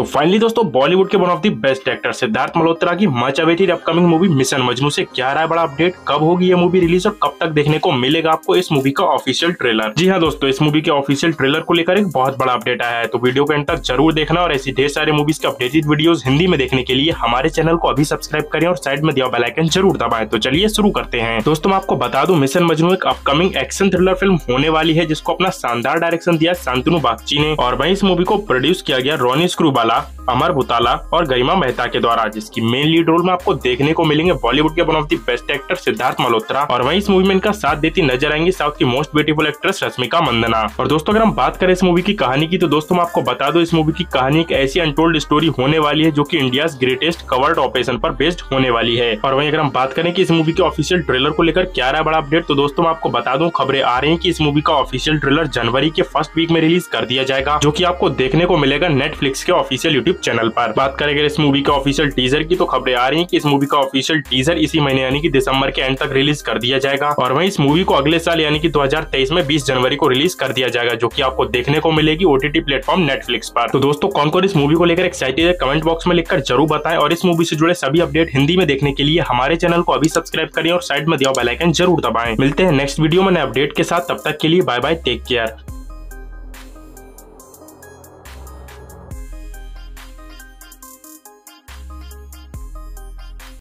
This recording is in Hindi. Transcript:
तो फाइनली दोस्तों बॉलीवुड के one of the best actor Siddharth Malhotra की much awaited upcoming movie Mission Majnu से क्या रहा है बड़ा अपडेट कब होगी ये मूवी रिलीज़ और कब तक देखने को मिलेगा आपको इस मूवी का ऑफिशियल ट्रेलर जी हाँ दोस्तों, इस मूवी के ऑफिशियल ट्रेलर को लेकर एक बहुत बड़ा अपडेट आया है तो वीडियो को एंड तक ज़रूर देखना और ऐसी ढेर सारे मूवीज़ के अपडेटेड वीडियो हिंदी में देखने के लिए हमारे चैनल को अभी सब्सक्राइब करें और साइड में दिया बेलाइकन ज़रूर दबाए। तो चलिए शुरू करते हैं। दोस्तों आपको बता दू मिशन मजनू एक अपकमिंग एक्शन थ्रिलर फ़िल्म होने वाली है, जिसको अपना शानदार डायरेक्शन दिया शांतनु बागची ने और वही इस मूवी को प्रोड्यूस किया गया रोनी स्क्रूबाला अमर बुताला और गरिमा मेहता के द्वारा, जिसकी मेन लीड रोल में आपको देखने को मिलेंगे बॉलीवुड के one of the best actor Siddharth Malhotra. और वहीं इस मूवी में इनका साथ देती नज़र आएँगी साउथ की most beautiful actress Rashmika Mandanna. और दोस्तों, अगर हम बात करें इस मूवी की कहानी की तो दोस्तों, मैं आपको बता दो, इस मूवी की कहानी एक ऐसी अनटोल्ड स्टोरी होने वाली है, जो की इंडिया ग्रेटेस्ट कवर्ड ऑपरेशन पर बेस्ड होने वाली है। और वहीं अगर हम बात करें की इस मूवी के ऑफिशियल ट्रेलर को लेकर क्या रहा बड़ा अपडेट तो दोस्तों, मैं आपको बता दूँ, खबरें आ रही है की इस मूवी का ऑफिशियल ट्रेलर जनवरी के फ़र्स्ट वीक में रिलीज़ कर दिया जाएगा, जो की आपको देखने को मिलेगा नेटफ्लिक्स के ऑफिशियल यूट्यूब चैनल पर। बात करेंगे इस मूवी के ऑफिशियल टीजर की तो खबरें आ रही हैं कि इस मूवी का ऑफिशियल टीजर इसी महीने, यानी कि दिसंबर के एंड तक रिलीज़ कर दिया जाएगा। और वहीं इस मूवी को अगले साल, यानी कि 2023 में 20 जनवरी को रिलीज़ कर दिया जाएगा, जो कि आपको देखने को मिलेगी ओटीटी प्लेटफॉर्म नेटफ्लिक्स पर। तो दोस्तों, कौन कौन इस मूवी को लेकर एक्साइटेड है कमेंट बॉक्स में लिखकर ज़रूर बताएँ। और इस मूवी से जुड़े सभी अपडेट हिंदी में देखने के लिए हमारे चैनल को अभी सब्सक्राइब करें और साइड में दिया बेलाइकन ज़रूर दबाएँ। मिलते हैं नेक्स्ट वीडियो में अपडेट के साथ। तब तक के लिए बाय बाय टेक केयर